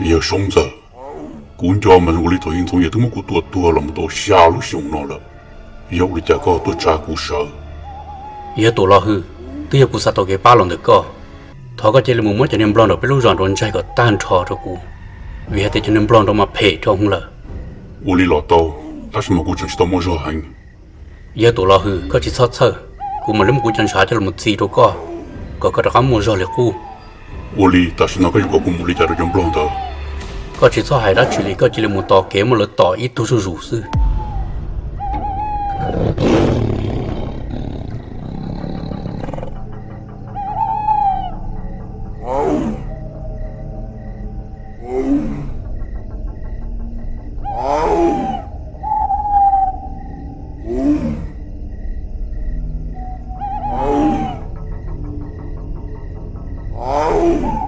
也 sống giờ. Cũng cho mình uli thôi in thôi tôi muốn tua tua là một tổ xa lúc sống nó là yêu uli chả có tôi trả cú sợ. Ye tổ lo hư. Tôi ye cú sa cái ba lần được co thọ có chơi là một mỗi cho nên blond được biết lúc rồi rồi chạy có tan thọ cho cú vì thế cho nên blond đó mà phê cho không là uli lọ tàu ta sẽ một cú chân tàu mua rồi hành ye tổ lo hư. Có chỉ sót sơ cú mà lúc cú chân sáng cho một gì đó co có có được mua rồi là cú uli ta sẽ nói cái của cũng uli chả được trong blond đó có chỉ số hai đã xử lý, có chỉ là một tàu kế một lượt tàu ít tu sự rủ sư Oh. Boom!